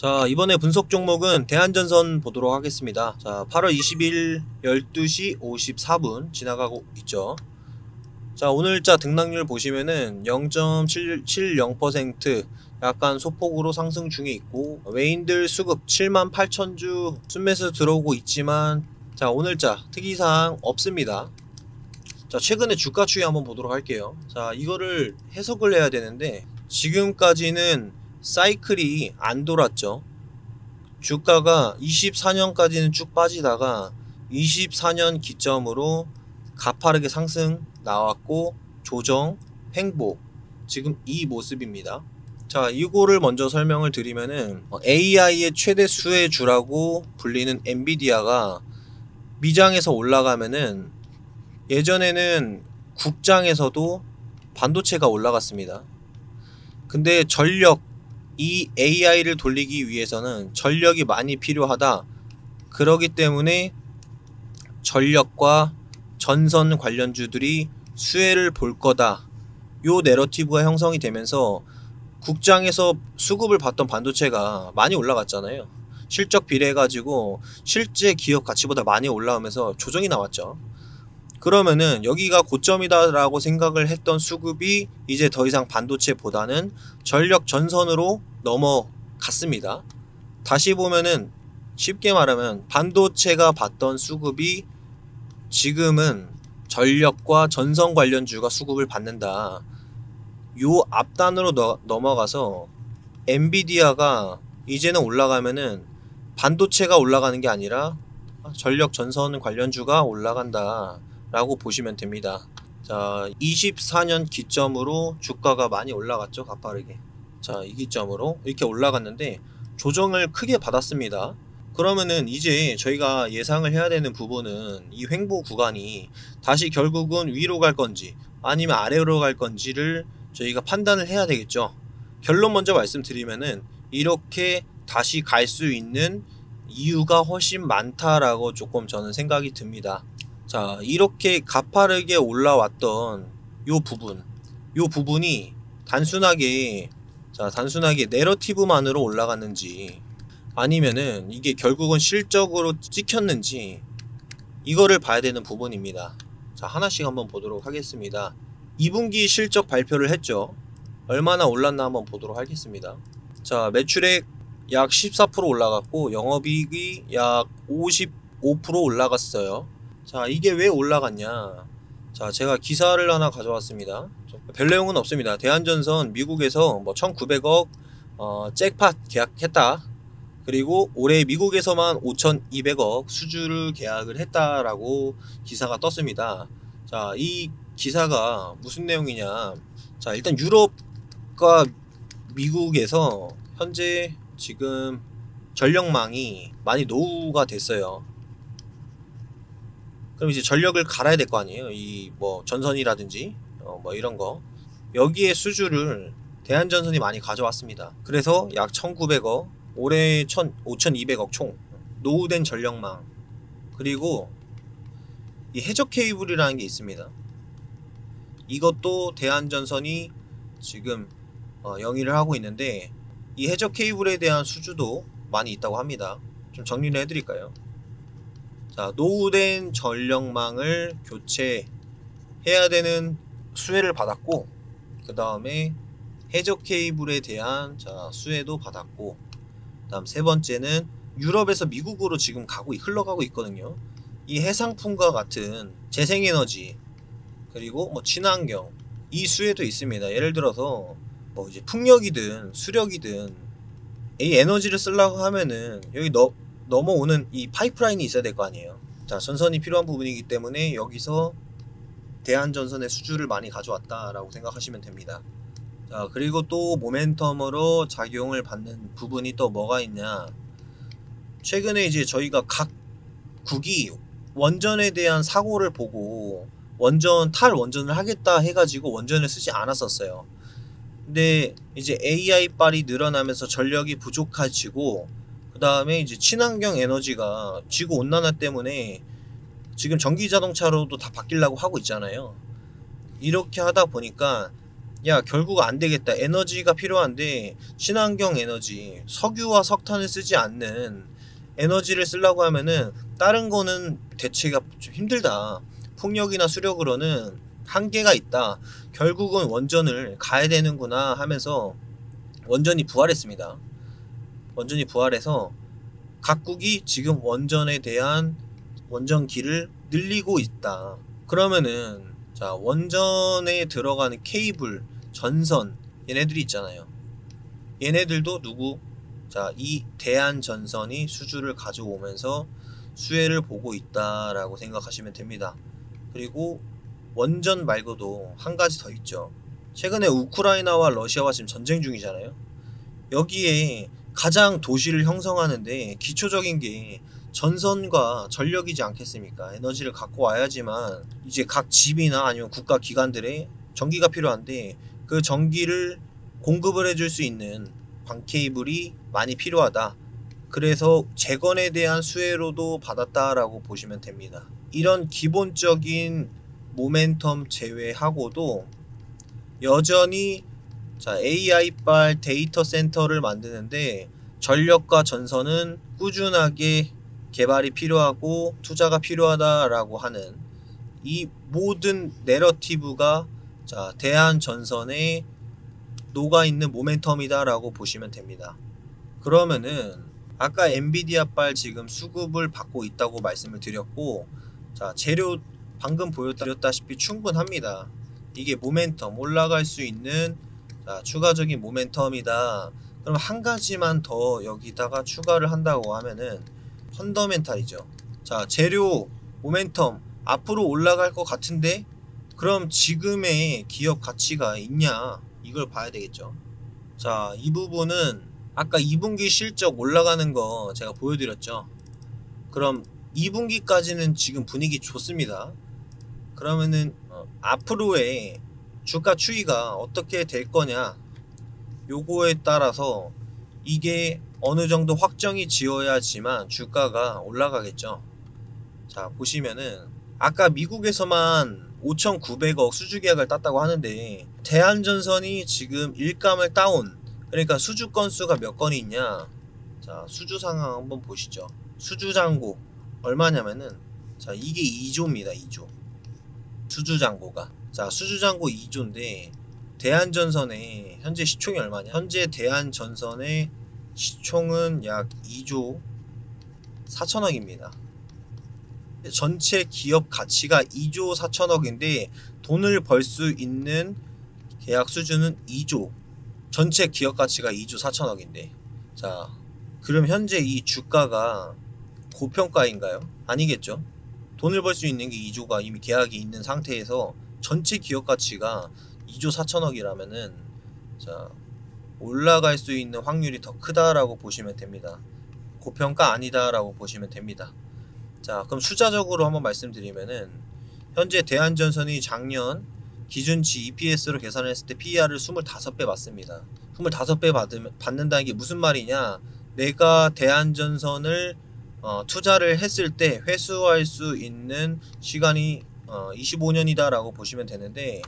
자 이번에 분석 종목은 대한전선 보도록 하겠습니다. 자 8월 20일 12시 54분 지나가고 있죠. 자 오늘자 등락률 보시면은 0.770% 약간 소폭으로 상승 중에 있고 외인들 수급 7만 8천주 순매수 들어오고 있지만 자 오늘자 특이사항 없습니다. 자 최근에 주가 추이 한번 보도록 할게요. 자 이거를 해석을 해야 되는데 지금까지는 사이클이 안 돌았죠. 주가가 24년까지는 쭉 빠지다가 24년 기점으로 가파르게 상승 나왔고 조정, 횡보 지금 이 모습입니다. 자, 이거를 먼저 설명을 드리면은 AI의 최대 수혜 주라고 불리는 엔비디아가 미장에서 올라가면은 예전에는 국장에서도 반도체가 올라갔습니다. 근데 전력 이 AI를 돌리기 위해서는 전력이 많이 필요하다. 그러기 때문에 전력과 전선 관련주들이 수혜를 볼 거다. 요 내러티브가 형성이 되면서 국장에서 수급을 받던 반도체가 많이 올라갔잖아요. 실적 비례해가지고 실제 기업 가치보다 많이 올라오면서 조정이 나왔죠. 그러면은 여기가 고점이다라고 생각을 했던 수급이 이제 더 이상 반도체보다는 전력 전선으로 넘어갔습니다. 다시 보면은 쉽게 말하면 반도체가 받던 수급이 지금은 전력과 전선 관련주가 수급을 받는다. 요 앞단으로 너, 넘어가서 엔비디아가 이제는 올라가면은 반도체가 올라가는 게 아니라 전력 전선 관련주가 올라간다. 라고 보시면 됩니다. 자, 24년 기점으로 주가가 많이 올라갔죠, 가파르게. 자, 이 기점으로 이렇게 올라갔는데 조정을 크게 받았습니다. 그러면은 이제 저희가 예상을 해야 되는 부분은 이 횡보 구간이 다시 결국은 위로 갈 건지 아니면 아래로 갈 건지를 저희가 판단을 해야 되겠죠. 결론 먼저 말씀드리면은 이렇게 다시 갈 수 있는 이유가 훨씬 많다라고 조금 저는 생각이 듭니다. 자 이렇게 가파르게 올라왔던 요 부분. 요 부분이 단순하게 자 단순하게 내러티브만으로 올라갔는지 아니면은 이게 결국은 실적으로 찍혔는지 이거를 봐야 되는 부분입니다. 자 하나씩 한번 보도록 하겠습니다. 2분기 실적 발표를 했죠. 얼마나 올랐나 한번 보도록 하겠습니다. 자 매출액 약 14% 올라갔고 영업이익이 약 55% 올라갔어요 자 이게 왜 올라갔냐? 자 제가 기사를 하나 가져왔습니다. 별 내용은 없습니다. 대한전선 미국에서 뭐 1900억 어, 잭팟 계약했다. 그리고 올해 미국에서만 5200억 수주를 계약을 했다라고 기사가 떴습니다. 자 이 기사가 무슨 내용이냐? 자 일단 유럽과 미국에서 현재 지금 전력망이 많이 노후가 됐어요 그럼 이제 전력을 갈아야 될 거 아니에요. 이 뭐 전선이라든지 어 뭐 이런 거 여기에 수주를 대한전선이 많이 가져왔습니다. 그래서 약 1,900억, 올해 1 5,200억 총 노후된 전력망 그리고 이 해적 케이블이라는 게 있습니다. 이것도 대한전선이 지금 어, 영위를 하고 있는데 이 해적 케이블에 대한 수주도 많이 있다고 합니다. 좀 정리를 해드릴까요? 자, 노후된 전력망을 교체해야 되는 수혜를 받았고 그 다음에 해적 케이블에 대한 자, 수혜도 받았고 다음 세 번째는 유럽에서 미국으로 지금 가고 흘러가고 있거든요. 이 해상풍과 같은 재생에너지 그리고 뭐 친환경 이 수혜도 있습니다. 예를 들어서 뭐 이제 풍력이든 수력이든 이 에너지를 쓰려고 하면은 여기 너 넘어오는 이 파이프라인이 있어야 될 거 아니에요. 자, 전선이 필요한 부분이기 때문에 여기서 대한전선의 수주를 많이 가져왔다라고 생각하시면 됩니다. 자, 그리고 또 모멘텀으로 작용을 받는 부분이 또 뭐가 있냐. 최근에 이제 저희가 각 국이 원전에 대한 사고를 보고 원전 탈 원전을 하겠다 해가지고 원전을 쓰지 않았었어요. 근데 이제 AI 빨이 늘어나면서 전력이 부족해지고 그 다음에 이제 친환경 에너지가 지구 온난화 때문에 지금 전기 자동차로도 다 바뀌려고 하고 있잖아요. 이렇게 하다 보니까 야 결국 안 되겠다. 에너지가 필요한데 친환경 에너지 석유와 석탄을 쓰지 않는 에너지를 쓰려고 하면은 다른 거는 대체가 좀 힘들다. 풍력이나 수력으로는 한계가 있다. 결국은 원전을 가야 되는구나 하면서 원전이 부활했습니다 원전이 부활해서 각국이 지금 원전에 대한 원전기를 늘리고 있다. 그러면은 자 원전에 들어가는 케이블 전선 얘네들이 있잖아요. 얘네들도 누구? 자 이 대한 전선이 수주를 가져오면서 수혜를 보고 있다라고 생각하시면 됩니다. 그리고 원전 말고도 한 가지 더 있죠. 최근에 우크라이나와 러시아와 지금 전쟁 중이잖아요. 여기에 가장 도시를 형성하는데 기초적인 게 전선과 전력이지 않겠습니까? 에너지를 갖고 와야지만 이제 각 집이나 아니면 국가 기관들의 전기가 필요한데 그 전기를 공급을 해줄 수 있는 광 케이블이 많이 필요하다. 그래서 재건에 대한 수혜로도 받았다라고 보시면 됩니다. 이런 기본적인 모멘텀 제외하고도 여전히 자 AI발 데이터 센터를 만드는데 전력과 전선은 꾸준하게 개발이 필요하고 투자가 필요하다라고 하는 이 모든 내러티브가 자 대한 전선에 녹아 있는 모멘텀이다라고 보시면 됩니다. 그러면은 아까 엔비디아발 지금 수급을 받고 있다고 말씀을 드렸고 자 재료 방금 보여드렸다시피 충분합니다. 이게 모멘텀 올라갈 수 있는 자, 추가적인 모멘텀이다. 그럼 한 가지만 더 여기다가 추가를 한다고 하면은 펀더멘탈이죠. 자, 재료, 모멘텀 앞으로 올라갈 것 같은데 그럼 지금의 기업 가치가 있냐? 이걸 봐야 되겠죠. 자, 이 부분은 아까 2분기 실적 올라가는 거 제가 보여드렸죠. 그럼 2분기까지는 지금 분위기 좋습니다. 그러면은 어, 앞으로의 주가 추이가 어떻게 될 거냐 요거에 따라서 이게 어느 정도 확정이 지어야지만 주가가 올라가겠죠. 자, 보시면은 아까 미국에서만 5,900억 수주 계약을 땄다고 하는데 대한전선이 지금 일감을 다운 그러니까 수주 건수가 몇 건이 있냐? 자 수주 상황 한번 보시죠. 수주 잔고 얼마냐면은 자 이게 2조입니다 2조. 수주 잔고가 자 수주 잔고 2조인데 대한전선의 현재 시총이 얼마냐 현재 대한전선의 시총은 약 2조 4천억입니다. 전체 기업 가치가 2조 4천억인데 돈을 벌 수 있는 계약 수준은 2조. 전체 기업 가치가 2조 4천억인데. 자, 그럼 현재 이 주가가 고평가인가요? 아니겠죠. 돈을 벌 수 있는 게 2조가 이미 계약이 있는 상태에서 전체 기업 가치가 2조 4천억이라면은 자, 올라갈 수 있는 확률이 더 크다라고 보시면 됩니다. 고평가 아니다라고 보시면 됩니다. 자, 그럼 숫자적으로 한번 말씀드리면은 현재 대한전선이 작년 기준치 EPS로 계산했을 때 PER을 25배 받습니다. 25배 받으면, 받는다는 게 무슨 말이냐? 내가 대한전선을 어, 투자를 했을 때 회수할 수 있는 시간이 어, 25년이다라고 보시면 되는데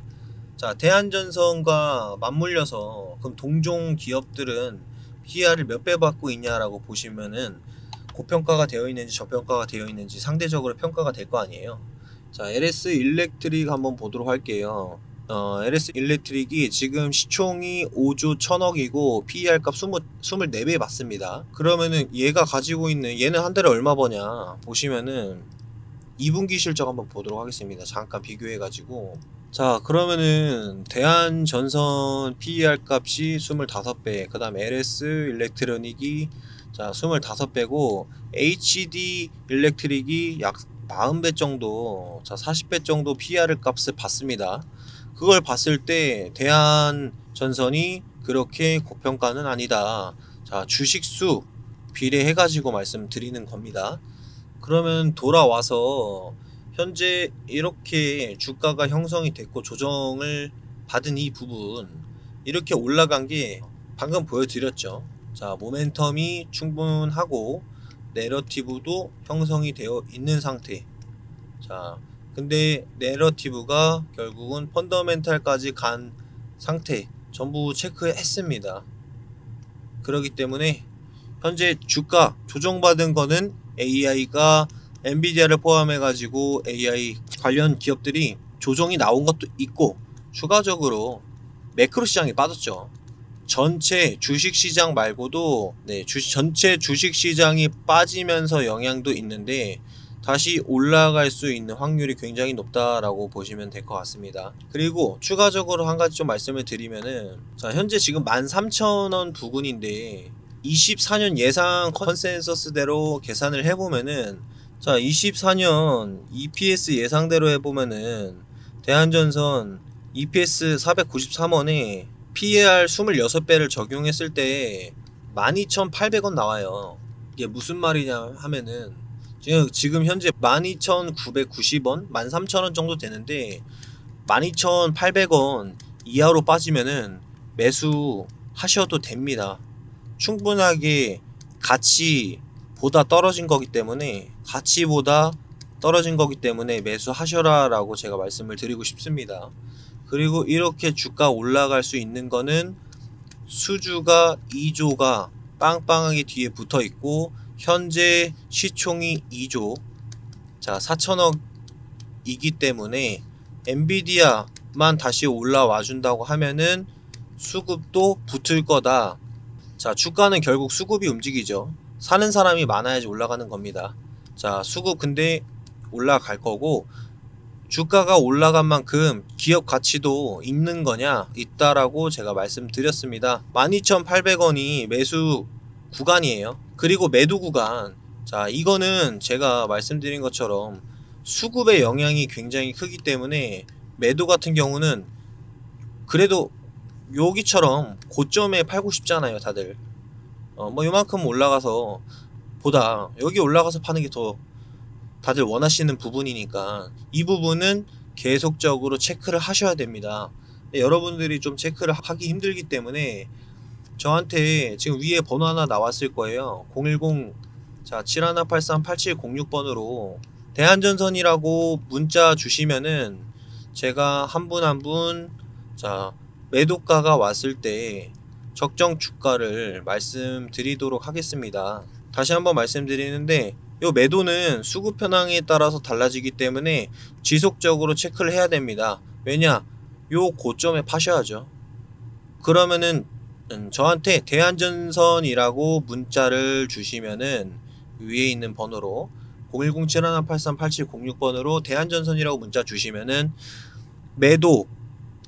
자, 대한전선과 맞물려서 그럼 동종 기업들은 PER을 몇 배 받고 있냐라고 보시면은 고평가가 되어 있는지 저평가가 되어 있는지 상대적으로 평가가 될 거 아니에요. 자, LS 일렉트릭 한번 보도록 할게요. 어, LS 일렉트릭이 지금 시총이 5조 1000억이고 PER 값 20, 24배 맞습니다. 그러면은 얘가 가지고 있는 얘는 한 달에 얼마 버냐 보시면은 2분기 실적 한번 보도록 하겠습니다. 잠깐 비교해 가지고. 자 그러면은 대한전선 PER 값이 25배 그 다음 LS 일렉트로닉이 자 25배고 HD 일렉트릭이 약 40배 정도 자 40배 정도 PER 값을 받습니다. 그걸 봤을 때 대한전선이 그렇게 고평가는 아니다. 자 주식수 비례해 가지고 말씀드리는 겁니다 그러면 돌아와서 현재 이렇게 주가가 형성이 됐고 조정을 받은 이 부분 이렇게 올라간 게 방금 보여드렸죠. 자 모멘텀이 충분하고 내러티브도 형성이 되어 있는 상태. 자 근데 내러티브가 결국은 펀더멘탈까지 간 상태 전부 체크했습니다. 그렇기 때문에 현재 주가 조정받은 거는 AI가 엔비디아를 포함해 가지고 AI 관련 기업들이 조정이 나온 것도 있고 추가적으로 매크로 시장이 빠졌죠. 전체 주식 시장 말고도 네, 주, 전체 주식 시장이 빠지면서 영향도 있는데 다시 올라갈 수 있는 확률이 굉장히 높다라고 보시면 될 것 같습니다. 그리고 추가적으로 한 가지 좀 말씀을 드리면은 자, 현재 지금 13,000원 부근인데 24년 예상 컨센서스대로 계산을 해보면은 자 24년 EPS 예상대로 해보면은 대한전선 EPS 493원에 PAR 26배를 적용했을 때 12,800원 나와요. 이게 무슨 말이냐 하면은 지금, 지금 현재 12,990원, 13,000원 정도 되는데 12,800원 이하로 빠지면은 매수 하셔도 됩니다. 충분하게 가치보다 떨어진 거기 때문에 가치보다 떨어진 거기 때문에 매수하셔라 라고 제가 말씀을 드리고 싶습니다. 그리고 이렇게 주가 올라갈 수 있는 거는 수주가 2조가 빵빵하게 뒤에 붙어 있고 현재 시총이 2조 자 4천억이기 때문에 엔비디아만 다시 올라와 준다고 하면은 수급도 붙을 거다 자 주가는 결국 수급이 움직이죠. 사는 사람이 많아야지 올라가는 겁니다. 자 수급 근데 올라갈 거고 주가가 올라간 만큼 기업 가치도 있는 거냐? 있다라고 제가 말씀드렸습니다. 12,800원이 매수 구간이에요. 그리고 매도 구간. 자 이거는 제가 말씀드린 것처럼 수급의 영향이 굉장히 크기 때문에 매도 같은 경우는 그래도 여기처럼 고점에 팔고 싶잖아요 다들 어, 뭐 요만큼 올라가서 보다 여기 올라가서 파는 게 더 다들 원하시는 부분이니까 이 부분은 계속적으로 체크를 하셔야 됩니다 여러분들이 좀 체크를 하기 힘들기 때문에 저한테 지금 위에 번호 하나 나왔을 거예요. 010 자, 7183-8706번으로 대한전선이라고 문자 주시면은 제가 한 분 한분 자, 매도가가 왔을 때 적정 주가를 말씀드리도록 하겠습니다. 다시 한번 말씀드리는데 이 매도는 수급 현황에 따라서 달라지기 때문에 지속적으로 체크를 해야 됩니다. 왜냐? 요 고점에 파셔야죠. 그러면은 음, 저한테 대한전선이라고 문자를 주시면은 위에 있는 번호로 010-7183-8706번으로 대한전선이라고 문자 주시면은 매도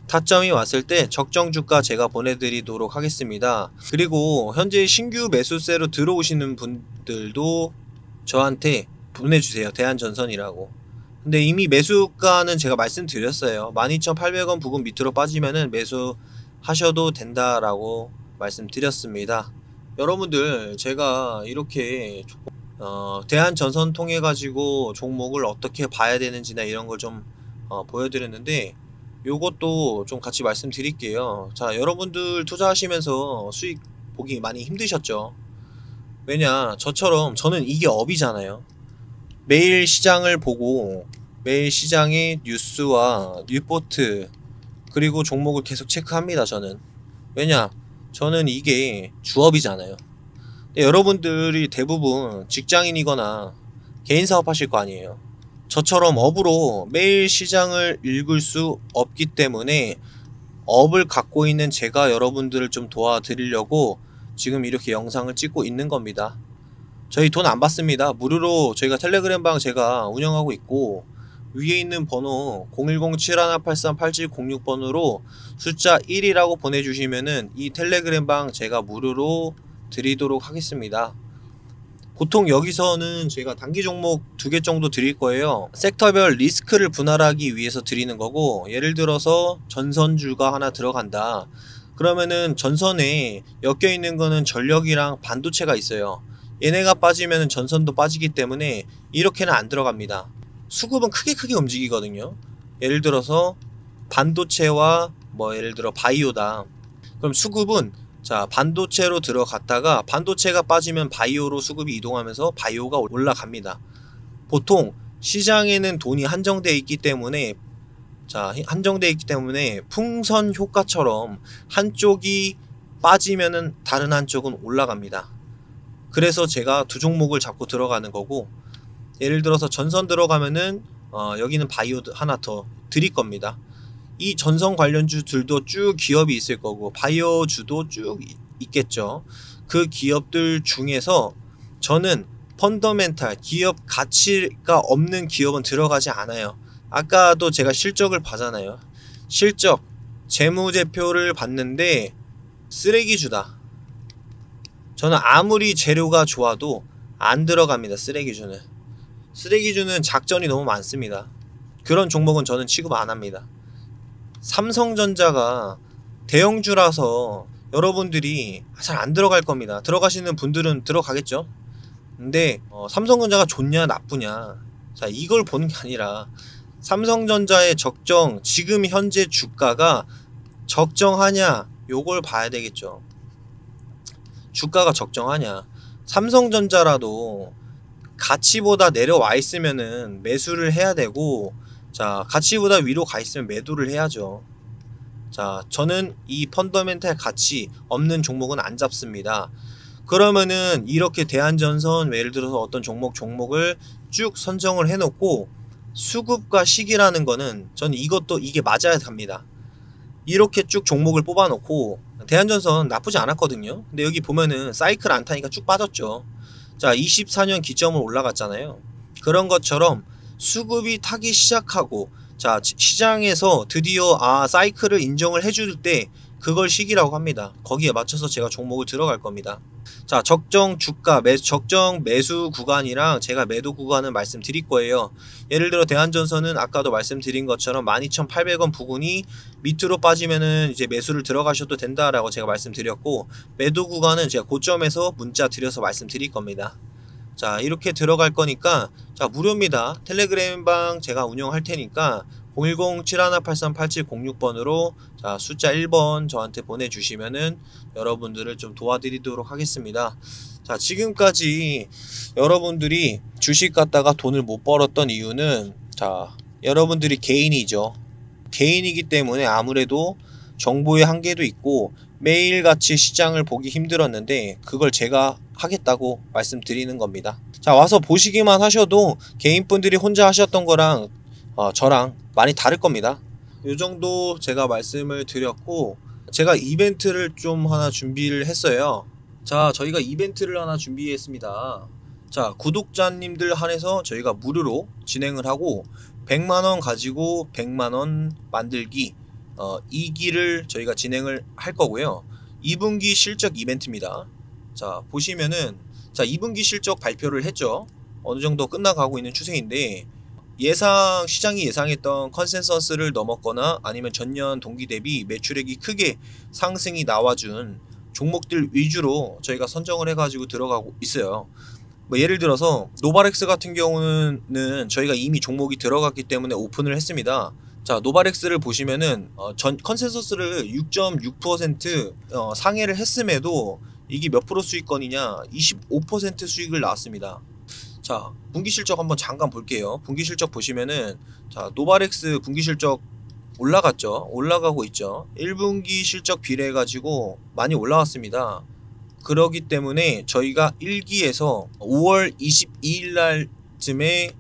타점이 왔을 때 적정 주가 제가 보내드리도록 하겠습니다. 그리고 현재 신규 매수세로 들어오시는 분들도 저한테 보내주세요. 대한전선이라고. 근데 이미 매수가는 제가 말씀드렸어요. 12,800원 부근 밑으로 빠지면은 매수 하셔도 된다라고 말씀드렸습니다. 여러분들 제가 이렇게 어, 대한전선 통해 가지고 종목을 어떻게 봐야 되는지나 이런 걸좀 어, 보여드렸는데 요것도 좀 같이 말씀드릴게요. 자 여러분들 투자하시면서 수익 보기 많이 힘드셨죠? 왜냐 저처럼 저는 이게 업이잖아요. 매일 시장을 보고 매일 시장의 뉴스와 리포트 그리고 종목을 계속 체크합니다 저는 왜냐 저는 이게 주업이잖아요 여러분들이 대부분 직장인이거나 개인 사업 하실 거 아니에요 저처럼 업으로 매일 시장을 읽을 수 없기 때문에 업을 갖고 있는 제가 여러분들을 좀 도와드리려고 지금 이렇게 영상을 찍고 있는 겁니다 저희 돈 안 받습니다 무료로 저희가 텔레그램방 제가 운영하고 있고 위에 있는 번호 010-7183-8706번으로 숫자 1이라고 보내주시면은 이 텔레그램 방 제가 무료로 드리도록 하겠습니다. 보통 여기서는 제가 단기 종목 두 개 정도 드릴 거예요. 섹터별 리스크를 분할하기 위해서 드리는 거고 예를 들어서 전선주가 하나 들어간다. 그러면은 전선에 엮여 있는 거는 전력이랑 반도체가 있어요. 얘네가 빠지면 전선도 빠지기 때문에 이렇게는 안 들어갑니다. 수급은 크게 크게 움직이거든요. 예를 들어서 반도체와 뭐 예를 들어 바이오다. 그럼 수급은 자 반도체로 들어갔다가 반도체가 빠지면 바이오로 수급이 이동하면서 바이오가 올라갑니다. 보통 시장에는 돈이 한정되어 있기 때문에 자, 한정되어 있기 때문에 풍선 효과처럼 한쪽이 빠지면은 다른 한쪽은 올라갑니다. 그래서 제가 두 종목을 잡고 들어가는 거고 예를 들어서 전선 들어가면은 어, 여기는 바이오 하나 더 드릴 겁니다. 이 전선 관련주들도 쭉 기업이 있을 거고 바이오주도 쭉 있겠죠. 그 기업들 중에서 저는 펀더멘탈 기업 가치가 없는 기업은 들어가지 않아요. 아까도 제가 실적을 봐잖아요. 실적 재무제표를 봤는데 쓰레기주다. 저는 아무리 재료가 좋아도 안 들어갑니다. 쓰레기주는. 쓰레기주는 작전이 너무 많습니다. 그런 종목은 저는 취급 안 합니다. 삼성전자가 대형주라서 여러분들이 잘 안 들어갈 겁니다. 들어가시는 분들은 들어가겠죠. 근데 어, 삼성전자가 좋냐 나쁘냐 자 이걸 보는 게 아니라 삼성전자의 적정 지금 현재 주가가 적정하냐 요걸 봐야 되겠죠. 주가가 적정하냐 삼성전자라도 가치보다 내려와 있으면은 매수를 해야 되고 자 가치보다 위로 가 있으면 매도를 해야죠. 자 저는 이 펀더멘탈 가치 없는 종목은 안 잡습니다. 그러면은 이렇게 대한전선 예를 들어서 어떤 종목 종목을 쭉 선정을 해놓고 수급과 시기라는 거는 저는 이것도 이게 맞아야 합니다. 이렇게 쭉 종목을 뽑아놓고 대한전선 나쁘지 않았거든요. 근데 여기 보면은 사이클 안 타니까 쭉 빠졌죠. 자 24년 기점을 올라갔잖아요. 그런 것처럼 수급이 타기 시작하고 자 시장에서 드디어 아 사이클을 인정을 해줄 때 그걸 시기라고 합니다. 거기에 맞춰서 제가 종목을 들어갈 겁니다. 자, 적정 주가, 매, 적정 매수 구간이랑 제가 매도 구간을 말씀드릴 거예요. 예를 들어 대한전선은 아까도 말씀드린 것처럼 12,800원 부근이 밑으로 빠지면은 이제 매수를 들어가셔도 된다라고 제가 말씀드렸고 매도 구간은 제가 고점에서 문자 드려서 말씀드릴 겁니다. 자, 이렇게 들어갈 거니까 자, 무료입니다. 텔레그램방 제가 운영할 테니까 010-7183-8706번으로 자, 숫자 1번 저한테 보내주시면은 여러분들을 좀 도와드리도록 하겠습니다. 자, 지금까지 여러분들이 주식 갖다가 돈을 못 벌었던 이유는 자, 여러분들이 개인이죠. 개인이기 때문에 아무래도 정보의 한계도 있고 매일같이 시장을 보기 힘들었는데 그걸 제가 하겠다고 말씀드리는 겁니다. 자, 와서 보시기만 하셔도 개인분들이 혼자 하셨던 거랑 어, 저랑 많이 다를 겁니다. 이 정도 제가 말씀을 드렸고 제가 이벤트를 좀 하나 준비를 했어요. 자, 저희가 이벤트를 하나 준비했습니다. 자, 구독자님들 한해서 저희가 무료로 진행을 하고 100만원 가지고 100만원 만들기 어, 2기를 저희가 진행을 할 거고요. 2분기 실적 이벤트입니다. 자, 보시면은 자, 2분기 실적 발표를 했죠. 어느 정도 끝나가고 있는 추세인데 예상 시장이 예상했던 컨센서스를 넘었거나 아니면 전년 동기 대비 매출액이 크게 상승이 나와준 종목들 위주로 저희가 선정을 해가지고 들어가고 있어요. 뭐 예를 들어서 노바렉스 같은 경우는 저희가 이미 종목이 들어갔기 때문에 오픈을 했습니다. 자 노바렉스를 보시면은 어, 전 컨센서스를 6.6% 어, 상회를 했음에도 이게 몇 프로 수익권이냐 25% 수익을 나왔습니다. 자 분기 실적 한번 잠깐 볼게요. 분기 실적 보시면은 자 노바렉스 분기 실적 올라갔죠. 올라가고 있죠. 1분기 실적 비례해 가지고 많이 올라왔습니다. 그러기 때문에 저희가 1기에서 5월 22일 날쯤에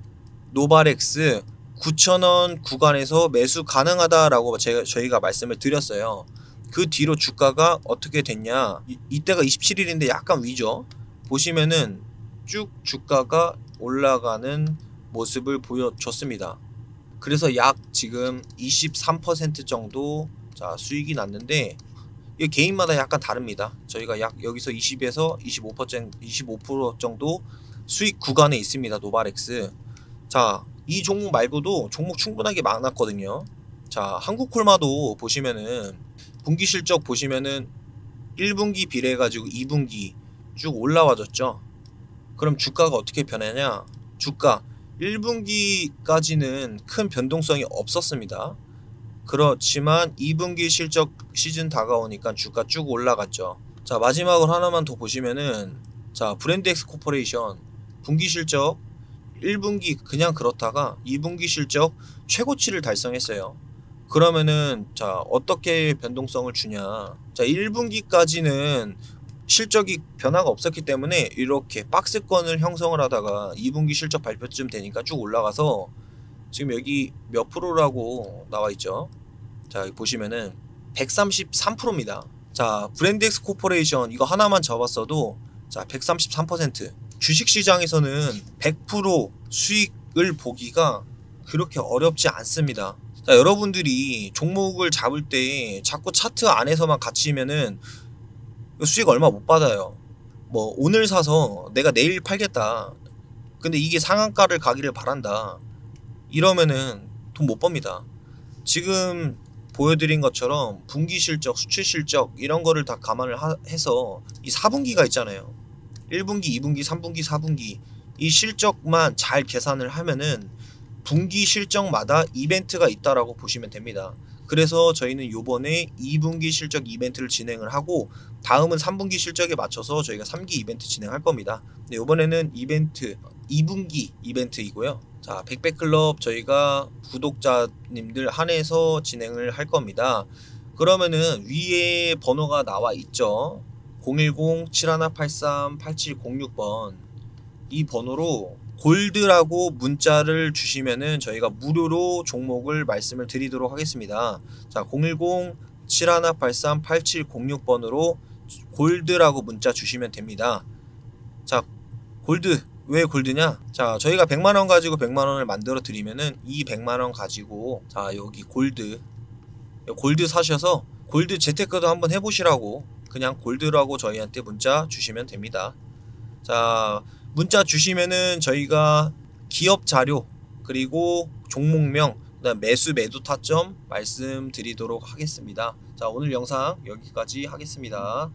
노바렉스 9,000원 구간에서 매수 가능하다라고 제가 저희가 말씀을 드렸어요. 그 뒤로 주가가 어떻게 됐냐? 이, 이때가 27일인데 약간 위죠. 보시면은 쭉 주가가 올라가는 모습을 보여줬습니다. 그래서 약 지금 23% 정도 자 수익이 났는데 이 개인마다 약간 다릅니다. 저희가 약 여기서 20에서 25% 25% 정도 수익 구간에 있습니다. 노바렉스. 자, 이 종목 말고도 종목 충분하게 많았거든요. 자, 한국콜마도 보시면은 분기 실적 보시면은 1분기 비례해 가지고 2분기 쭉 올라와줬죠. 그럼 주가가 어떻게 변하냐? 주가 1분기까지는 큰 변동성이 없었습니다. 그렇지만 2분기 실적 시즌 다가오니까 주가 쭉 올라갔죠. 자, 마지막으로 하나만 더 보시면은 자, 브랜드엑스 코퍼레이션 분기 실적 1분기 그냥 그렇다가 2분기 실적 최고치를 달성했어요. 그러면은 자 어떻게 변동성을 주냐. 자 1분기까지는 실적이 변화가 없었기 때문에 이렇게 박스권을 형성을 하다가 2분기 실적 발표쯤 되니까 쭉 올라가서 지금 여기 몇 프로라고 나와 있죠? 자 보시면은 133%입니다. 자 브랜드엑스 코퍼레이션 이거 하나만 잡았어도 자 133% 주식시장에서는 100% 수익을 보기가 그렇게 어렵지 않습니다 자, 여러분들이 종목을 잡을 때 자꾸 차트 안에서만 갇히면은 수익 얼마 못 받아요. 뭐 오늘 사서 내가 내일 팔겠다. 근데 이게 상한가를 가기를 바란다. 이러면은 돈 못 법니다. 지금 보여드린 것처럼 분기 실적, 수출 실적 이런 거를 다 감안을 하- 해서 이 4분기가 있잖아요. 1분기, 2분기, 3분기, 4분기 이 실적만 잘 계산을 하면은 분기 실적마다 이벤트가 있다라고 보시면 됩니다. 그래서 저희는 요번에 2분기 실적 이벤트를 진행을 하고 다음은 3분기 실적에 맞춰서 저희가 3기 이벤트 진행할 겁니다. 네, 요번에는 이벤트 2분기 이벤트이고요. 자, 백백클럽 저희가 구독자님들 한해서 진행을 할 겁니다. 그러면은 위에 번호가 나와 있죠. 010-7183-8706번 이 번호로 골드라고 문자를 주시면은 저희가 무료로 종목을 말씀을 드리도록 하겠습니다. 자, 010-7183-8706번으로 골드라고 문자 주시면 됩니다. 자, 골드 왜 골드냐? 자, 저희가 100만 원 가지고 100만 원을 만들어 드리면은 이 100만 원 가지고 자, 여기 골드 골드 사셔서 골드 재테크도 한번 해 보시라고 그냥 골드라고 저희한테 문자 주시면 됩니다. 자, 문자 주시면은 저희가 기업 자료 그리고 종목명 그다음 매수 매도 타점 말씀드리도록 하겠습니다. 자 오늘 영상 여기까지 하겠습니다.